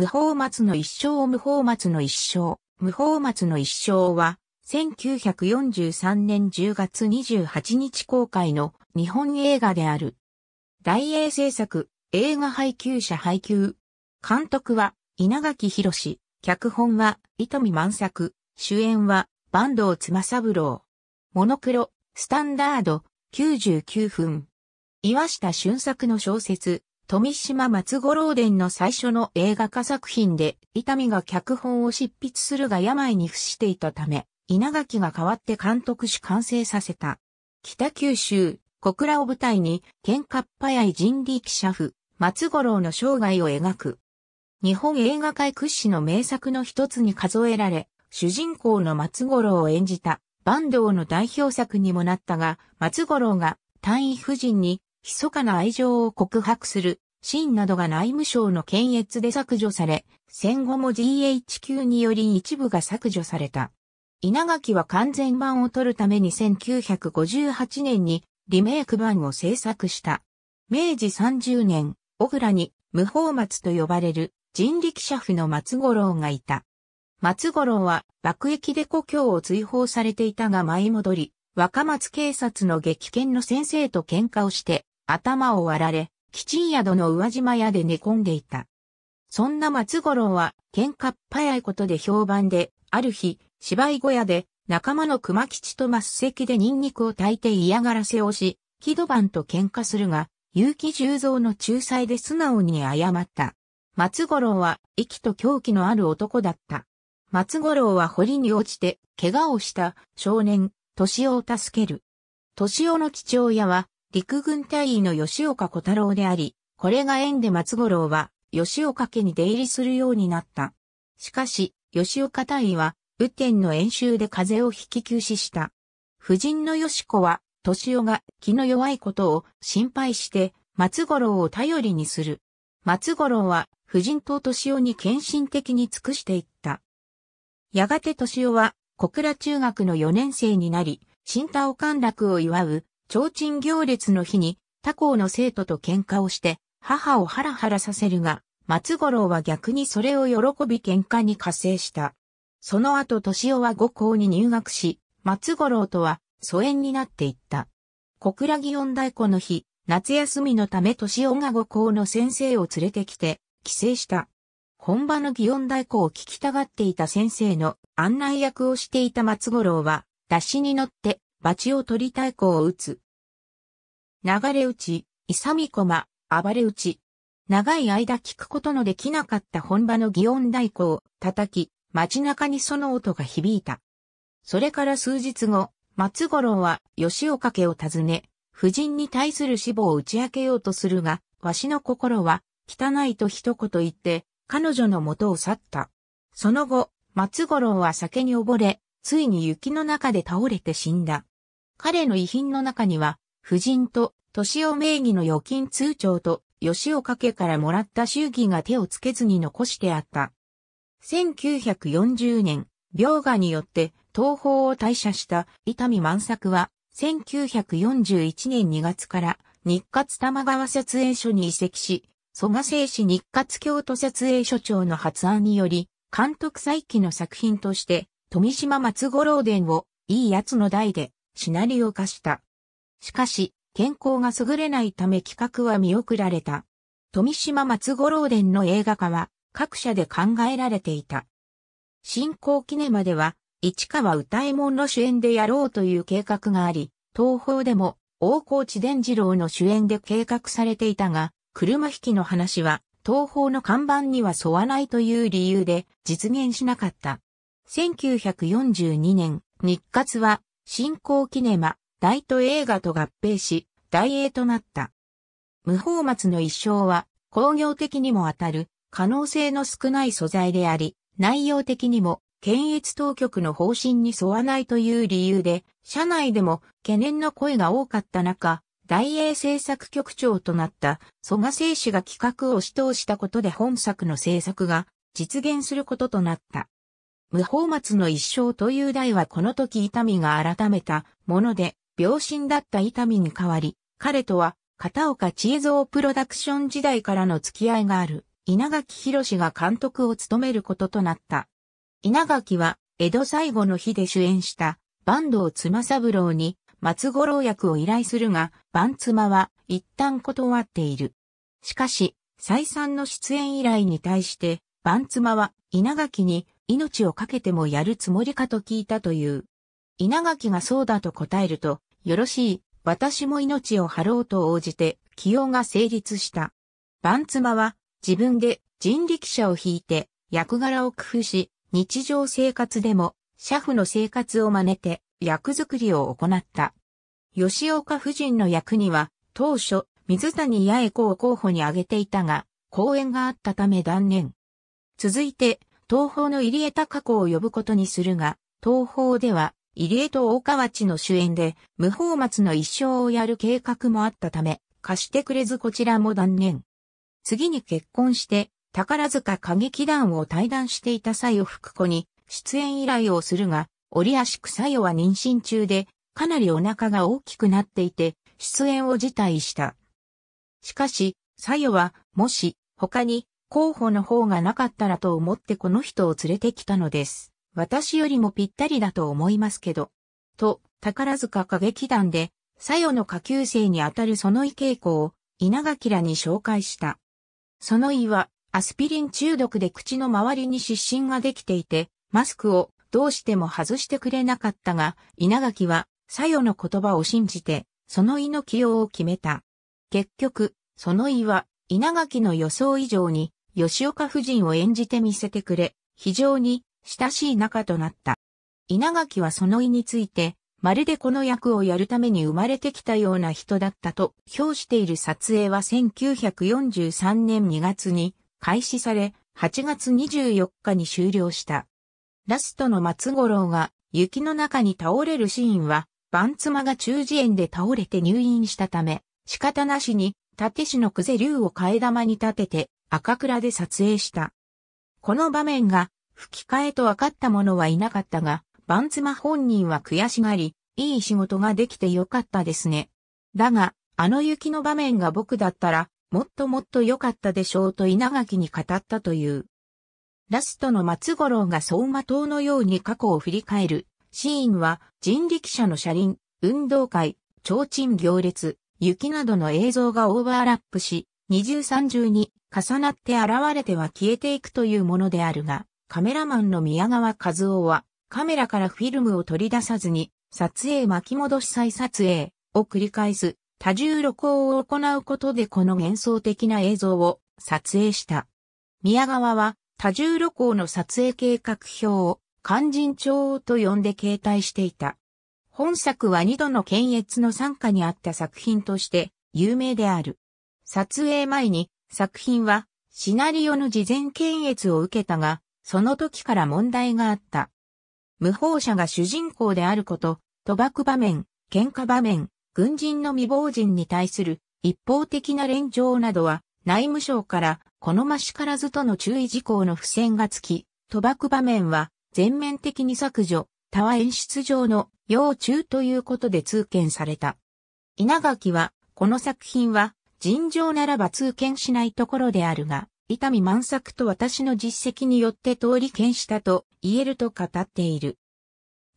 無法松の一生無法松の一生。無法松の一生は、1943年10月28日公開の日本映画である。大英制作、映画配給者配給。監督は稲垣博士、脚本は糸見万作、主演は坂東妻三郎。モノクロ、スタンダード、99分。岩下俊作の小説、富島松五郎伝の最初の映画化作品で、伊丹が脚本を執筆するが病に伏していたため、稲垣が代わって監督し完成させた。北九州、小倉を舞台に、喧嘩っ早い人力車夫、松五郎の生涯を描く。日本映画界屈指の名作の一つに数えられ、主人公の松五郎を演じた、坂東の代表作にもなったが、松五郎が単位夫人に密かな愛情を告白するシーンなどが内務省の検閲で削除され、戦後も GHQ により一部が削除された。稲垣は完全版を撮るために1958年にリメイク版を制作した。明治30年、小倉に無法松と呼ばれる人力車夫の松五郎がいた。松五郎は爆撃で故郷を追放されていたが舞い戻り、若松警察の激剣の先生と喧嘩をして頭を割られ、基地宿の宇和島屋で寝込んでいた。そんな松五郎は喧嘩っ早いことで評判で、ある日、芝居小屋で仲間の熊吉と末席でニンニクを炊いて嫌がらせをし、木戸番と喧嘩するが、結城十三の仲裁で素直に謝った。松五郎は、息と狂気のある男だった。松五郎は堀に落ちて、怪我をした少年、敏夫を助ける。敏夫の父親は、陸軍隊員の吉岡小太郎であり、これが縁で松五郎は吉岡家に出入りするようになった。しかし、吉岡隊員は、雨天の演習で風邪を引き休止した。夫人の吉子は、敏夫が気の弱いことを心配して松五郎を頼りにする。松五郎は夫人と敏夫に献身的に尽くしていった。やがて敏夫は小倉中学の4年生になり、新田尾陥落を祝う提灯行列の日に他校の生徒と喧嘩をして母をハラハラさせるが、松五郎は逆にそれを喜び喧嘩に加勢した。その後、敏夫は五校に入学し、松五郎とは疎遠になっていった。小倉祇園太鼓の日、夏休みのため敏夫が五校の先生を連れてきて、帰省した。本場の祇園太鼓を聞きたがっていた先生の案内役をしていた松五郎は、出しに乗ってバチを取り太鼓を打つ。流れ打ち、勇み駒、暴れ打ち。長い間聞くことのできなかった本場の祇園太鼓を叩き、街中にその音が響いた。それから数日後、松五郎は吉岡家を訪ね、夫人に対する死亡を打ち明けようとするが、わしの心は汚いと一言言って、彼女の元を去った。その後、松五郎は酒に溺れ、ついに雪の中で倒れて死んだ。彼の遺品の中には、夫人と、年尾名義の預金通帳と、吉岡家からもらった祝儀が手をつけずに残してあった。1940年、病画によって東方を退社した伊丹万作は、1941年2月から日活玉川撮影所に移籍し、蘇我製紙日活京都撮影所長の発案により、監督再起の作品として、富島松五郎伝を、いいやつの代で、シナリオ化した。しかし、健康が優れないため企画は見送られた。富島松五郎伝の映画化は各社で考えられていた。新興キネマでは、市川歌右衛門の主演でやろうという計画があり、東方でも大河内伝次郎の主演で計画されていたが、車引きの話は東方の看板には沿わないという理由で実現しなかった。1942年、日活は新興キネマ、大都映画と合併し、大映となった。無法松の一生は、工業的にも当たる、可能性の少ない素材であり、内容的にも、検閲当局の方針に沿わないという理由で、社内でも懸念の声が多かった中、大英制作局長となった蘇我製紙が企画を指導したことで本作の制作が実現することとなった。無法松の一生という題はこの時痛みが改めたもので、病身だった痛みに代わり、彼とは片岡千恵蔵プロダクション時代からの付き合いがある稲垣博士が監督を務めることとなった。稲垣は江戸最後の日で主演した坂東妻三郎に松五郎役を依頼するが、番妻は一旦断っている。しかし、再三の出演依頼に対して、番妻は稲垣に命を懸けてもやるつもりかと聞いたという。稲垣がそうだと答えると、よろしい、私も命を張ろうと応じて、起用が成立した。番妻は自分で人力車を引いて役柄を工夫し、日常生活でも車夫の生活を真似て役作りを行った。吉岡夫人の役には当初水谷八重子を候補に挙げていたが、公演があったため断念。続いて、東方の入江隆子を呼ぶことにするが、東方では入江と大河内の主演で、無法松の一生をやる計画もあったため、貸してくれずこちらも断念。次に結婚して、宝塚歌劇団を退団していた際を福子に出演依頼をするが、折足草代は妊娠中で、かなりお腹が大きくなっていて、出演を辞退した。しかし、さよは、もし、他に、候補の方がなかったらと思ってこの人を連れてきたのです。私よりもぴったりだと思いますけど。と、宝塚歌劇団で、さよの下級生にあたるその井稽古を、稲垣らに紹介した。その胃は、アスピリン中毒で口の周りに湿疹ができていて、マスクをどうしても外してくれなかったが、稲垣は、さよの言葉を信じて、その胃の起用を決めた。結局、その胃は、稲垣の予想以上に、吉岡夫人を演じてみせてくれ、非常に親しい仲となった。稲垣はその意について、まるでこの役をやるために生まれてきたような人だったと評している撮影は1943年2月に開始され、8月24日に終了した。ラストの松五郎が雪の中に倒れるシーンは、番妻が中耳炎で倒れて入院したため、仕方なしに、立石の久世竜を替え玉に立てて、赤倉で撮影した。この場面が吹き替えと分かった者はいなかったが、バンツマ本人は悔しがり、いい仕事ができてよかったですね。だが、あの雪の場面が僕だったら、もっともっと良かったでしょうと稲垣に語ったという。ラストの松五郎が走馬灯のように過去を振り返る。シーンは人力車の車輪、運動会、提灯行列、雪などの映像がオーバーラップし、二重三重に重なって現れては消えていくというものであるが、カメラマンの宮川和夫は、カメラからフィルムを取り出さずに、撮影巻き戻し再撮影を繰り返す多重録音を行うことでこの幻想的な映像を撮影した。宮川は多重録音の撮影計画表を肝心帳と呼んで携帯していた。本作は二度の検閲の参加にあった作品として有名である。撮影前に作品はシナリオの事前検閲を受けたが、その時から問題があった。無法者が主人公であること、賭博場面、喧嘩場面、軍人の未亡人に対する一方的な連城などは内務省からこのましからずとの注意事項の付箋がつき、賭博場面は全面的に削除、他は演出上の要注ということで通見された。稲垣は、この作品は尋常ならば通見しないところであるが、伊丹満作と私の実績によって通り見したと言えると語っている。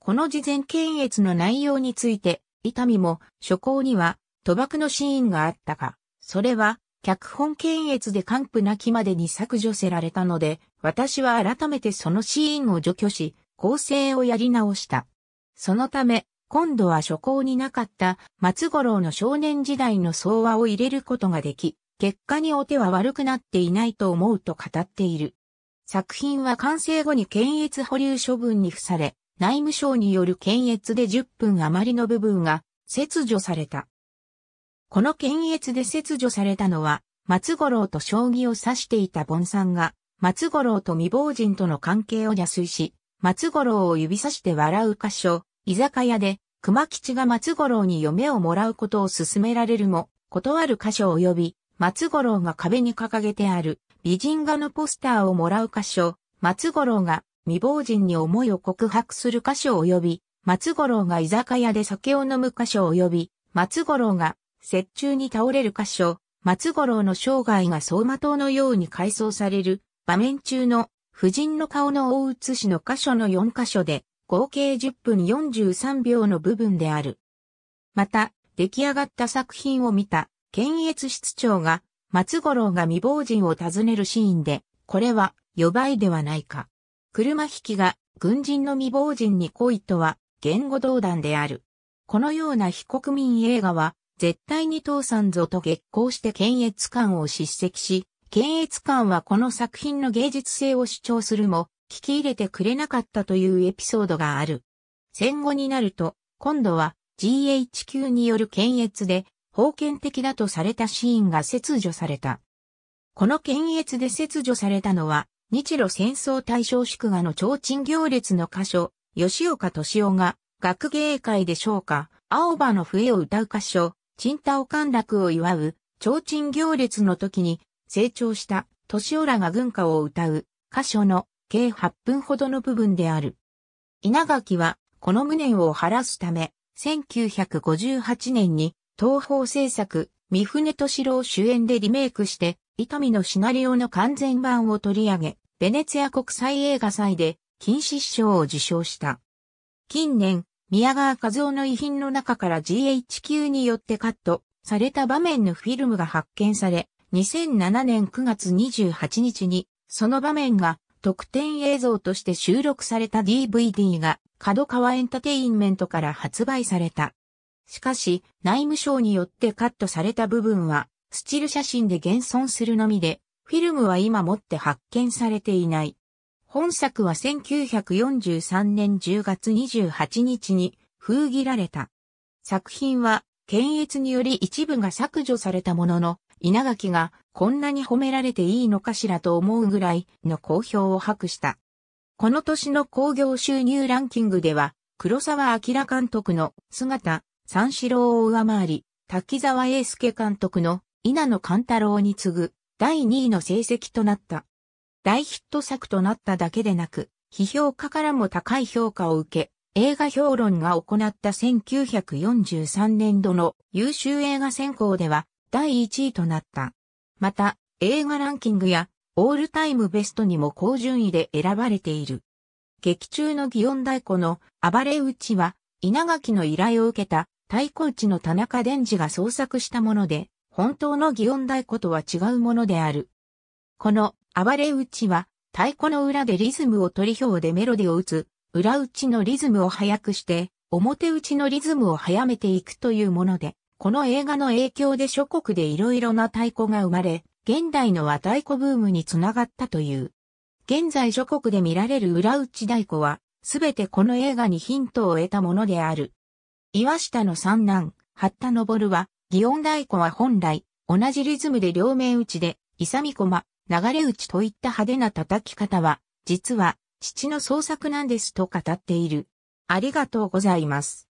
この事前検閲の内容について、伊丹も初行には賭博のシーンがあったが、それは脚本検閲で完膚なきまでに削除せられたので、私は改めてそのシーンを除去し、構成をやり直した。そのため、今度は初行になかった松五郎の少年時代の相話を入れることができ、結果にお手は悪くなっていないと思うと語っている。作品は完成後に検閲保留処分に付され、内務省による検閲で10分余りの部分が切除された。この検閲で切除されたのは、松五郎と将棋を指していた盆さんが、松五郎と未亡人との関係を邪推し、松五郎を指さして笑う箇所、居酒屋で、熊吉が松五郎に嫁をもらうことを勧められるも、断る箇所及び、松五郎が壁に掲げてある美人画のポスターをもらう箇所、松五郎が未亡人に思いを告白する箇所及び、松五郎が居酒屋で酒を飲む箇所及び、松五郎が雪中に倒れる箇所、松五郎の生涯が走馬灯のように回想される場面中の夫人の顔の大写しの箇所の4箇所で合計10分43秒の部分である。また、出来上がった作品を見た検閲室長が松五郎が未亡人を訪ねるシーンで、これは予売ではないか。車引きが軍人の未亡人に恋とは言語道断である。このような非国民映画は絶対に倒産ぞと激高して検閲官を叱責し、検閲官はこの作品の芸術性を主張するも、聞き入れてくれなかったというエピソードがある。戦後になると、今度は GHQ による検閲で、封建的だとされたシーンが切除された。この検閲で切除されたのは、日露戦争大正祝賀の提灯行列の歌手、吉岡敏夫が、学芸会で唱歌、青葉の笛を歌う歌唱、陳太郎陥落を祝う、提灯行列の時に、成長した敏夫らが軍歌を歌う、歌唱の計8分ほどの部分である。稲垣は、この無念を晴らすため、1958年に東方制作、三船敏郎主演でリメイクして、伊丹のシナリオの完全版を取り上げ、ベネツィア国際映画祭で金獅子賞を受賞した。近年、宮川和夫の遺品の中から GHQ によってカットされた場面のフィルムが発見され、2007年9月28日に、その場面が特典映像として収録された DVD が角川エンタテインメントから発売された。しかし、内務省によってカットされた部分は、スチル写真で現存するのみで、フィルムは今もって発見されていない。本作は1943年10月28日に封切られた。作品は検閲により一部が削除されたものの、稲垣がこんなに褒められていいのかしらと思うぐらいの好評を博した。この年の興行収入ランキングでは、黒沢明監督の姿、三四郎を上回り、滝沢英介監督の稲野勘太郎に次ぐ第2位の成績となった。大ヒット作となっただけでなく、批評家からも高い評価を受け、映画評論が行った1943年度の優秀映画選考では第1位となった。また、映画ランキングやオールタイムベストにも高順位で選ばれている。劇中の祇園太鼓の暴れ打ちは、稲垣の依頼を受けた太鼓打ちの田中伝次が創作したもので、本当の祇園太鼓とは違うものである。この暴れ打ちは、太鼓の裏でリズムを取り表でメロディを打つ、裏打ちのリズムを速くして、表打ちのリズムを速めていくというもので、この映画の影響で諸国で色々な太鼓が生まれ、現代の和太鼓ブームにつながったという。現在諸国で見られる裏打ち太鼓は、すべてこの映画にヒントを得たものである。岩下の三男、八田昇は、祇園太鼓は本来、同じリズムで両面打ちで、勇み駒、流れ打ちといった派手な叩き方は、実は、父の創作なんですと語っている。ありがとうございます。